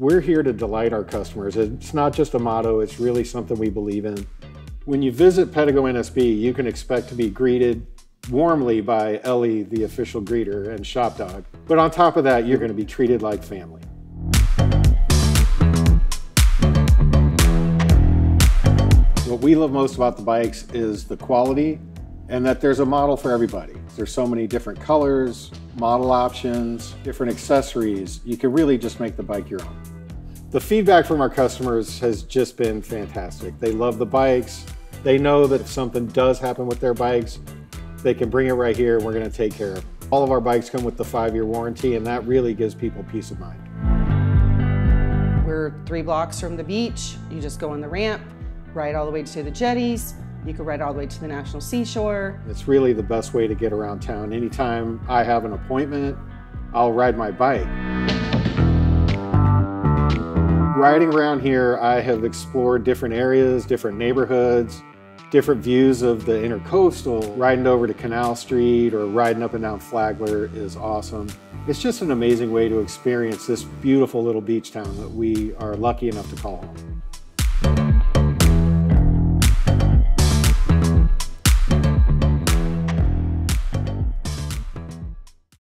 we're here to delight our customers. It's not just a motto, it's really something we believe in. When you visit Pedego NSB, you can expect to be greeted warmly by Ellie, the official greeter, and Shop Dog. But on top of that, you're going to be treated like family. What we love most about the bikes is the quality and that there's a model for everybody. There's so many different colors, model options, different accessories. You can really just make the bike your own. The feedback from our customers has just been fantastic. They love the bikes. They know that if something does happen with their bikes, they can bring it right here and we're gonna take care of it. All of our bikes come with the five-year warranty and that really gives people peace of mind. We're three blocks from the beach. You just go on the ramp, ride all the way to the jetties. You can ride all the way to the National Seashore. It's really the best way to get around town. Anytime I have an appointment, I'll ride my bike. Riding around here, I have explored different areas, different neighborhoods, different views of the intercoastal. Riding over to Canal Street or riding up and down Flagler is awesome. It's just an amazing way to experience this beautiful little beach town that we are lucky enough to call home.